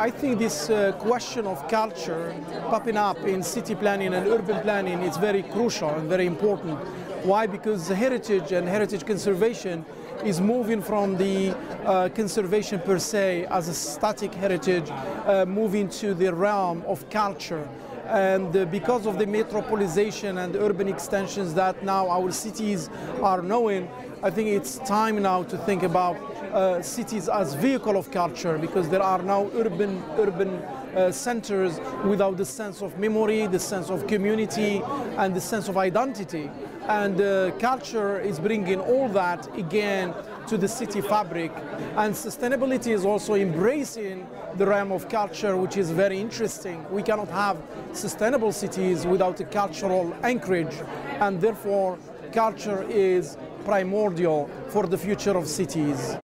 I think this uh, question of culture popping up in city planning and urban planning is very crucial and very important. Why? Because heritage and heritage conservation is moving from the uh, conservation per se as a static heritage, uh, moving to the realm of culture. And uh, because of the metropolization and urban extensions that now our cities are knowing, I think it's time now to think about uh, cities as vehicle of culture because there are now urban urban uh, centers without the sense of memory, the sense of community, and the sense of identity. And uh, culture is bringing all that again to the city fabric. And sustainability is also embracing the realm of culture, which is very interesting. We cannot have sustainable cities without a cultural anchorage, and therefore culture is primordial for the future of cities.